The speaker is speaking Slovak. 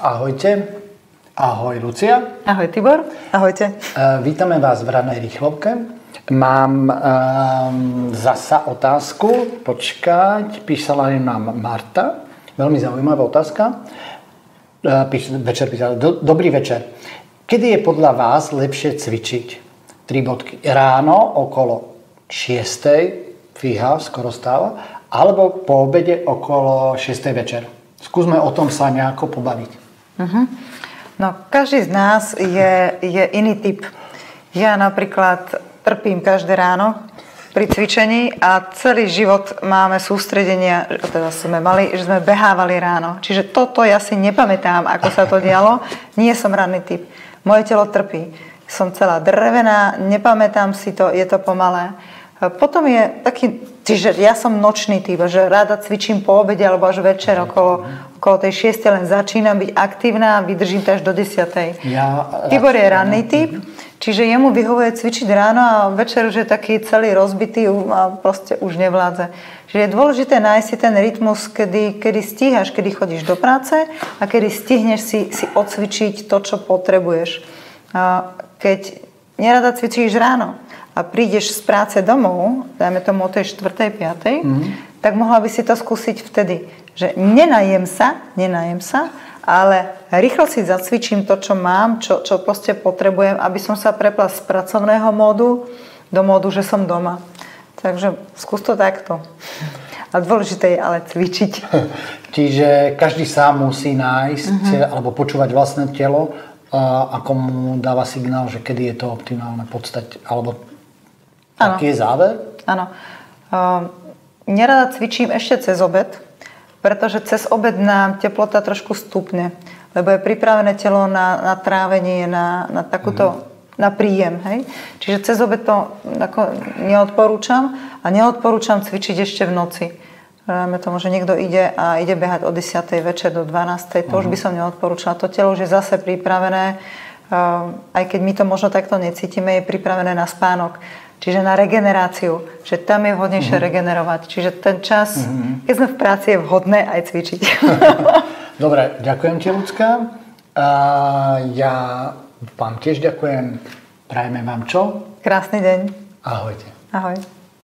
Ahojte. Ahoj Lucia. Ahoj Tibor. Ahojte. Uh, vítame vás v ranej rýchlovke. Mám um, zasa otázku. Počkať. Písala nám Marta. Veľmi zaujímavá otázka. Uh, píš, večer písala. Do, dobrý večer. Kedy je podľa vás lepšie cvičiť? Tri bodky. Ráno okolo 6. Fíha, skoro stáva. Alebo po obede okolo 6. večer. Skúsme o tom sa nejako pobaviť. Uh-huh. No, každý z nás je, je iný typ. Ja napríklad trpím každé ráno pri cvičení a celý život máme sústredenia, teda sme mali, že sme behávali ráno. Čiže toto ja si nepamätám, ako sa to dialo. Nie som ranný typ. Moje telo trpí. Som celá drevená, nepamätám si to, je to pomalé. Potom je taký, čiže ja som nočný typ, že rada cvičím po obede alebo až večer okolo, okolo tej 6. len začínam byť aktívna a vydržím to až do 10. Ja, Tibor je ranný typ, čiže jemu vyhovuje cvičiť ráno a večer už je taký celý rozbitý a proste už nevládze. Čiže je dôležité nájsť si ten rytmus, kedy, kedy stíhaš, kedy chodíš do práce a kedy stihneš si, si odcvičiť to, čo potrebuješ. A keď nerada cvičíš ráno, a prídeš z práce domov, dajme tomu o tej 4. 5. Mm-hmm. tak mohla by si to skúsiť vtedy, že nenajem sa, nenajem sa, ale rýchlo si zacvičím to, čo mám, čo, čo proste potrebujem, aby som sa prepla z pracovného módu do módu, že som doma. Takže skús to takto. A dôležité je ale cvičiť. Čiže každý sám musí nájsť uh-huh. alebo počúvať vlastné telo, a ako mu dáva signál, že kedy je to optimálne podstať, alebo Ano. Aký je záver? Áno. Uh, nerada cvičím ešte cez obed, pretože cez obed nám teplota trošku stupne, lebo je pripravené telo na, na trávenie, na, na takúto mm. na príjem. Hej? Čiže cez obed to ako neodporúčam a neodporúčam cvičiť ešte v noci. Dáme tomu, že niekto ide a ide behať od 10. večer do 12. To uh-huh. už by som neodporúčala. To telo už je zase pripravené, aj keď my to možno takto necítime, je pripravené na spánok. Čiže na regeneráciu, že tam je vhodnejšie uh-huh. regenerovať. Čiže ten čas, uh-huh. keď sme v práci, je vhodné aj cvičiť. Dobre, ďakujem ti, ľudská. A ja vám tiež ďakujem. Prajeme vám čo? Krásny deň. Ahojte. Ahoj.